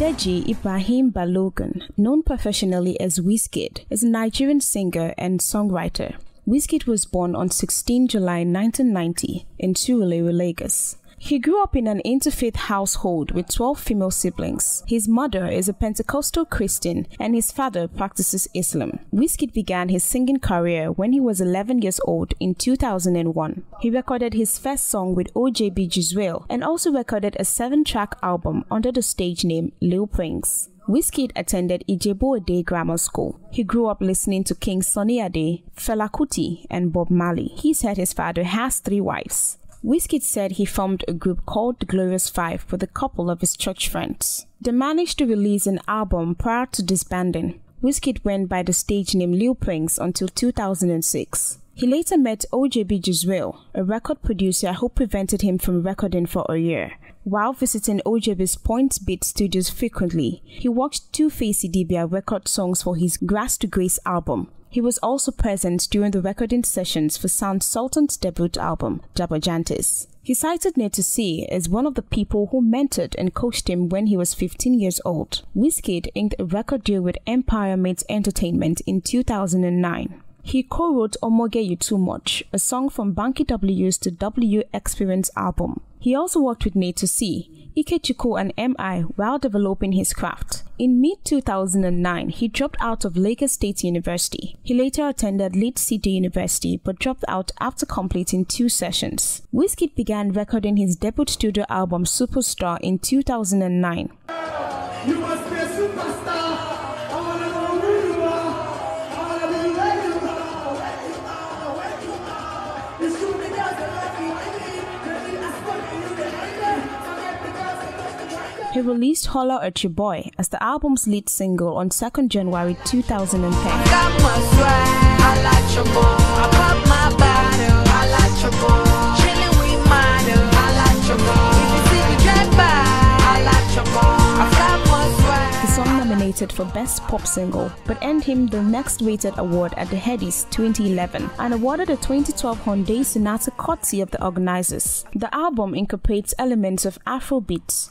Deji Ibrahim Balogun, known professionally as Wizkid, is a Nigerian singer and songwriter. Wizkid was born on 16 July 1990 in Surulere, Lagos. He grew up in an interfaith household with 12 female siblings. His mother is a Pentecostal Christian and his father practices Islam. Wizkid began his singing career when he was 11 years old in 2001. He recorded his first song with OJB Jezreel and also recorded a seven-track album under the stage name Lil Prince. Wizkid attended Ijebu Ode Grammar School. He grew up listening to King Sunny Ade, Fela Kuti, and Bob Marley. He said his father has three wives. Wizkid said he formed a group called the Glorious Five with a couple of his church friends. They managed to release an album prior to disbanding. Wizkid went by the stage name Lil Prince until 2006. He later met OJB Jezreel, a record producer who prevented him from recording for a year. While visiting OJB's Point Beat studios frequently, he watched Two-Face Idibia record songs for his Grass to Grace album. He was also present during the recording sessions for Sound Sultan's debut album, Jagbajantis. He cited Naeto C as one of the people who mentored and coached him when he was 15 years old. Wizkid inked a record deal with Empire Mates Entertainment in 2009. He co-wrote Omoge You Too Much, a song from Banky W's The W Experience album. He also worked with Naeto C, Ikechukwu and MI while developing his craft. In mid-2009, he dropped out of Lagos State University. He later attended Lead City University but dropped out after completing two sessions. Wizkid began recording his debut studio album Superstar in 2009. He released Holla at Your Boy as the album's lead single on 2nd January 2010. got my swag. I like your boy. I pop my bottle. I like your boy. Chillin' with model. I like your boy. If you see me drive by, I like your boy. I got my swag. The song nominated for Best Pop Single, but earned him the Next Rated Award at the Headies 2011 and awarded a 2012 Hyundai Sonata courtesy of the organizers. The album incorporates elements of Afrobeats,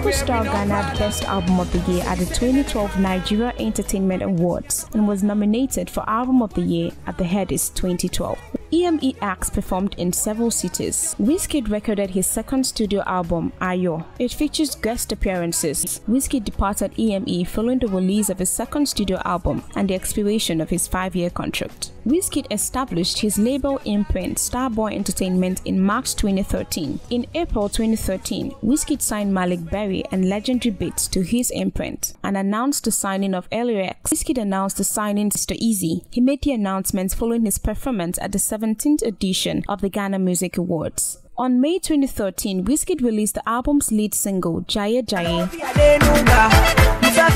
Superstar garnered Best Album of the Year at the 2012 Nigeria Entertainment Awards and was nominated for Album of the Year at the Headies 2012. EME acts performed in several cities. Wizkid recorded his second studio album, Ayo. It features guest appearances. Wizkid departed EME following the release of his second studio album and the expiration of his five-year contract. Wizkid established his label imprint Starboy Entertainment in March 2013. In April 2013, Wizkid signed Maleek Berry and Legendary Beatz to his imprint and announced the signing of LAX. Wizkid announced the signing to Easy. He made the announcement following his performance at the 17th edition of the Ghana Music Awards. On May 2013, Wizkid released the album's lead single, Jaiye Jaiye.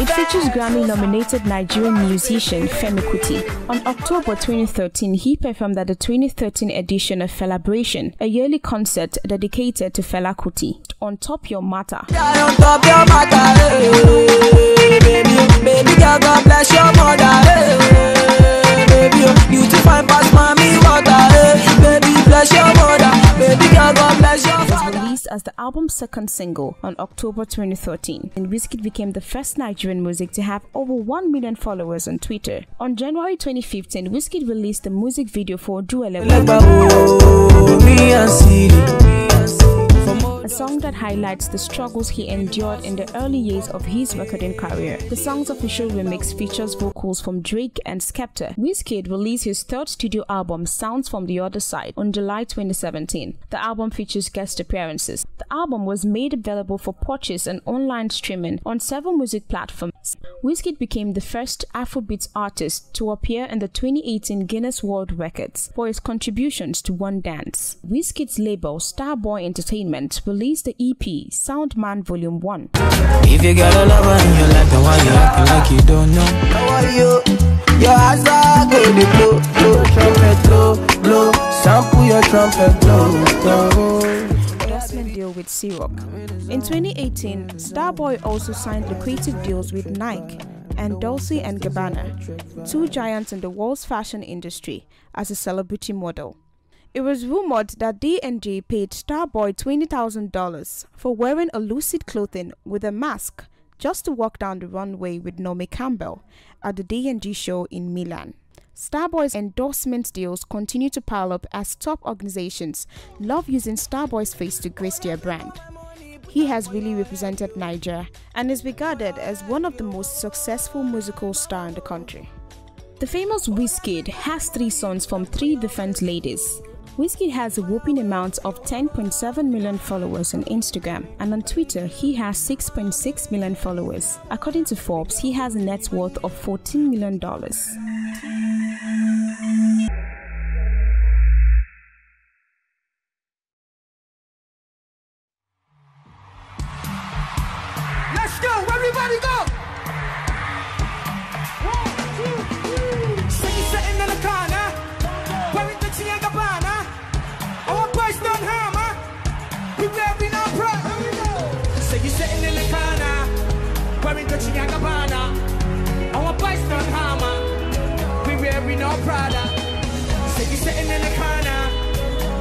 It features Grammy-nominated Nigerian musician Femi Kuti. On October 2013, he performed at the 2013 edition of Felabration, a yearly concert dedicated to Fela Kuti. On Top Your Matter, was released as the album's second single on October 2013, and Wizkid became the first Nigerian music to have over 1 million followers on Twitter. On January 2015, Wizkid released the music video for Duele. Me and Siri. a song that highlights the struggles he endured in the early years of his recording career. The song's official remix features vocals from Drake and Skepta. Wizkid released his third studio album, Sounds from the Other Side, on July 2017. The album features guest appearances. The album was made available for purchase and online streaming on several music platforms. Wizkid became the first Afrobeat artist to appear in the 2018 Guinness World Records for his contributions to One Dance. Wizkid's label, Starboy Entertainment, released the EP Soundman Volume 1. If you got a lover in your life, then why you acting like you don't know? How are you? Your eyes are going to blow, blow, trumpet, blow, blow. Sample your trumpet blow. endorsement deal with Ciroc. In 2018, Starboy also signed lucrative deals with Nike and Dolce & Gabbana, two giants in the world's fashion industry, as a celebrity model. It was rumored that D&G paid Starboy $20,000 for wearing a lucid clothing with a mask just to walk down the runway with Naomi Campbell at the D&G show in Milan. Starboy's endorsement deals continue to pile up as top organizations love using Starboy's face to grace their brand. He has really represented Niger and is regarded as one of the most successful musical stars in the country. The famous Wizkid has three sons from three different ladies. Wizkid has a whopping amount of 10.7 million followers on Instagram, and on Twitter, he has 6.6 million followers. According to Forbes, he has a net worth of $14 million. Let's go, everybody go! The Tia Gabbana. Our boys don't hammer, we wearing our Prada. See you sitting in the corner,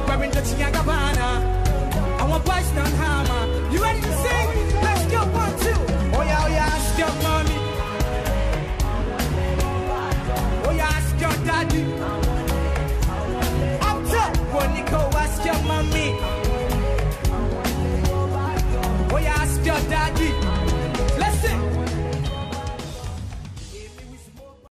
wearing the Tia Gabbana. Our boys don't hammer. You ready to sing?